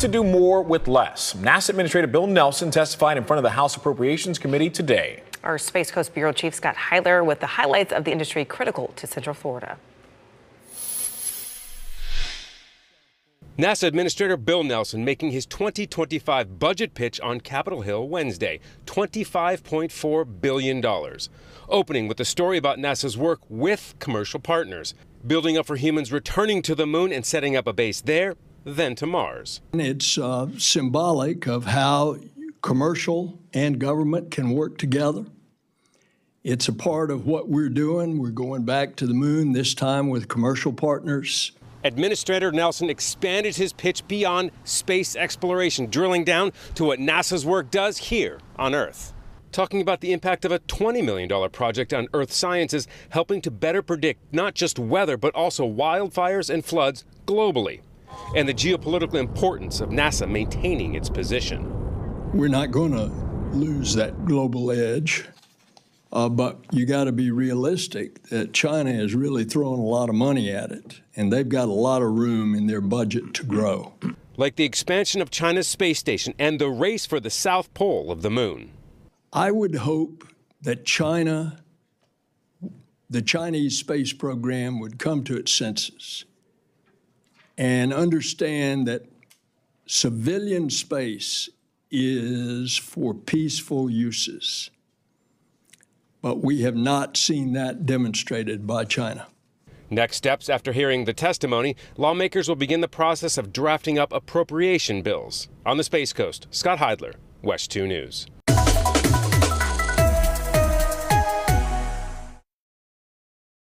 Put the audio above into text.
to do more with less. NASA Administrator Bill Nelson testified in front of the House Appropriations Committee today. Our Space Coast Bureau Chief Scott Heidler with the highlights of the industry critical to Central Florida. NASA Administrator Bill Nelson making his 2025 budget pitch on Capitol Hill Wednesday $25.4 billion. Opening with a story about NASA's work with commercial partners, building up for humans returning to the moon and setting up a base there, then to Mars. It's uh, symbolic of how commercial and government can work together. It's a part of what we're doing. We're going back to the moon, this time with commercial partners. Administrator Nelson expanded his pitch beyond space exploration, drilling down to what NASA's work does here on Earth. Talking about the impact of a $20 million project on Earth sciences, helping to better predict not just weather, but also wildfires and floods globally, and the geopolitical importance of NASA maintaining its position. We're not going to lose that global edge. Uh, but you got to be realistic that China is really throwing a lot of money at it, and they've got a lot of room in their budget to grow. Like the expansion of China's space station and the race for the south pole of the moon. I would hope that China, the Chinese space program, would come to its senses and understand that civilian space is for peaceful uses but we have not seen that demonstrated by China. Next steps after hearing the testimony, lawmakers will begin the process of drafting up appropriation bills. On the Space Coast, Scott Heidler, WESH 2 News.